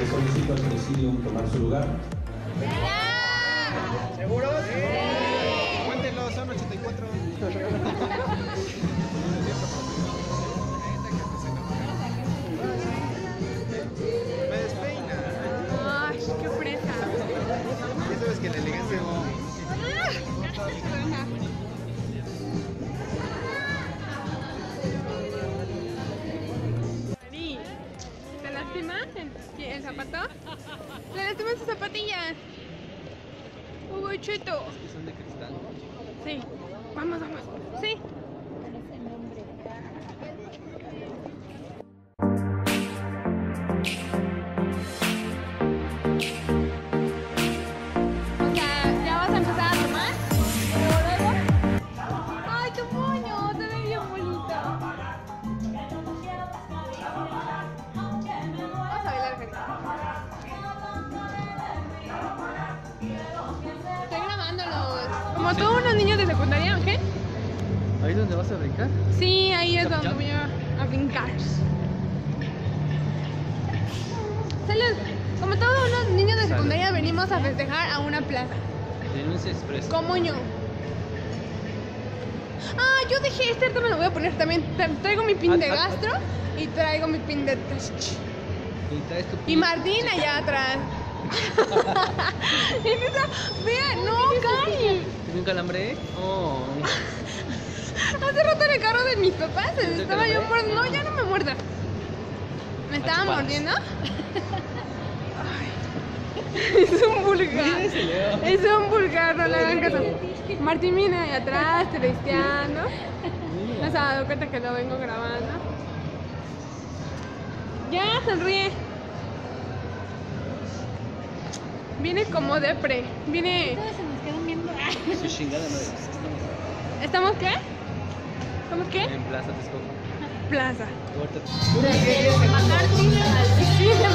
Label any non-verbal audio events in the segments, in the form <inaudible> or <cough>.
Le solicito al presidium tomar su lugar. ¿Seguros? Sí. Cuéntenlo, son 84. <laughs> zapato? ¿Te lastiman sus zapatillas? Hugo Cheto. son de cristal. Sí. Vamos, vamos. Sí. Como todos unos niños de secundaria, ¿o qué? ¿Ahí es donde vas a brincar? Sí, ahí es donde voy a, a brincar. Salud. Como todos unos niños de Salud. secundaria venimos a festejar a una plaza. Denuncia express. Como yo. Ah, yo dejé este, ahorita me lo voy a poner también. Tra- Traigo mi pin Ah, de ah, ah. gastro y traigo mi pin de. Y traes tu Y Martín allá atrás. Neta, vean, no, Cari. ¿Tiene un calambre? Oh. <laughs> Hace rato en el carro de mis papás ¿No te estaba yo mordiendo. No, ya no me muerda. ¿Me estaba mordiendo? <laughs> Es un vulgar. Es un vulgar, no le hagan caso. Martín viene ahí atrás, tristeando. No se ha dado cuenta que lo vengo grabando. Ya, sonríe. Viene como depre. Viene. Todos se nos quedan viendo. Su chingada madre. ¿Estamos qué? ¿Estamos qué? En Plaza Texcoco. Plaza. Ahorita- Sí, de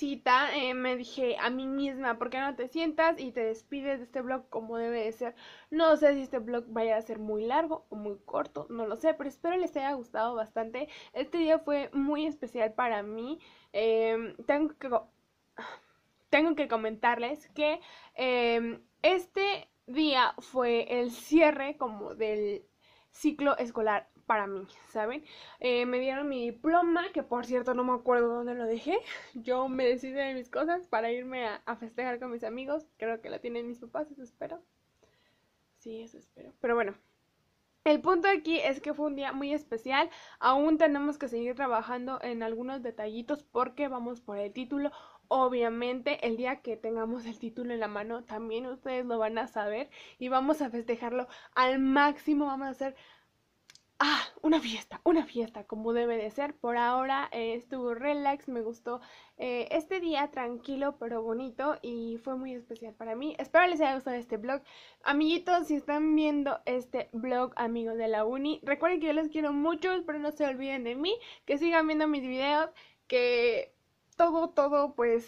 eh, me dije a mí misma, ¿por qué no te sientas y te despides de este blog como debe de ser? No sé si este blog vaya a ser muy largo o muy corto, no lo sé, pero espero les haya gustado bastante. Este día fue muy especial para mí. eh, tengo que... Tengo que comentarles que eh, este día fue el cierre como del ciclo escolar para mí, ¿saben? Eh, me dieron mi diploma, que por cierto no me acuerdo dónde lo dejé. <laughs> Yo me decidí de mis cosas para irme a, a festejar con mis amigos. Creo que lo tienen mis papás, eso espero. Sí, eso espero. Pero bueno. El punto aquí es que fue un día muy especial. Aún tenemos que seguir trabajando en algunos detallitos porque vamos por el título. Obviamente, el día que tengamos el título en la mano, también ustedes lo van a saber y vamos a festejarlo al máximo. Vamos a hacer Ah, una fiesta, una fiesta como debe de ser. Por ahora eh, estuvo relax, me gustó eh, este día tranquilo pero bonito y fue muy especial para mí. Espero les haya gustado este vlog. Amiguitos, si están viendo este vlog, amigos de la uni, recuerden que yo les quiero mucho, pero no se olviden de mí, que sigan viendo mis videos, que todo, todo pues...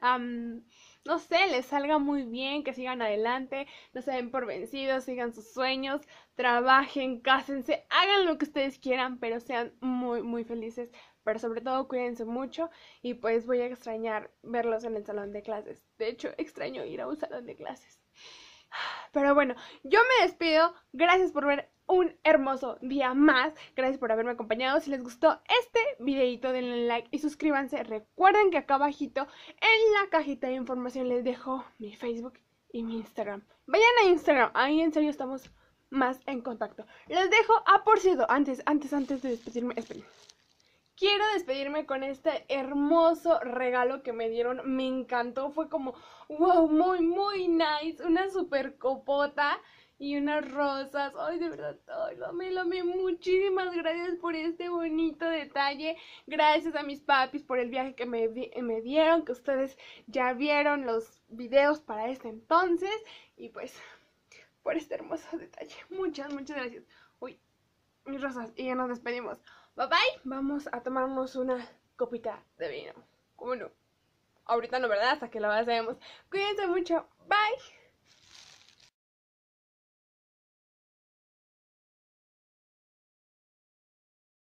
am, no sé, les salga muy bien, que sigan adelante, no se den por vencidos, sigan sus sueños, trabajen, cásense, hagan lo que ustedes quieran, pero sean muy, muy felices. Pero sobre todo cuídense mucho y pues voy a extrañar verlos en el salón de clases. De hecho, extraño ir a un salón de clases. Pero bueno, yo me despido. Gracias por ver un hermoso día más. Gracias por haberme acompañado. Si les gustó este videito, denle like y suscríbanse. Recuerden que acá abajito en la cajita de información les dejo mi Facebook y mi Instagram. Vayan a Instagram, ahí en serio estamos más en contacto. Les dejo, ah, por cierto, antes, antes, antes de despedirme, esperen. Quiero despedirme con este hermoso regalo que me dieron. Me encantó. Fue como, wow, muy, muy nice. Una super copota y unas rosas. Ay, de verdad, ay, lo amé, lo amé. Muchísimas gracias por este bonito detalle. Gracias a mis papis por el viaje que me, me dieron, que ustedes ya vieron los videos para este entonces. Y pues, por este hermoso detalle. Muchas, muchas gracias. Uy, mis rosas. Y ya nos despedimos. Bye bye. Vamos a tomarnos una copita de vino. ¿Cómo no? Ahorita no, ¿verdad? Hasta que lo hacemos. Cuídense mucho. Bye.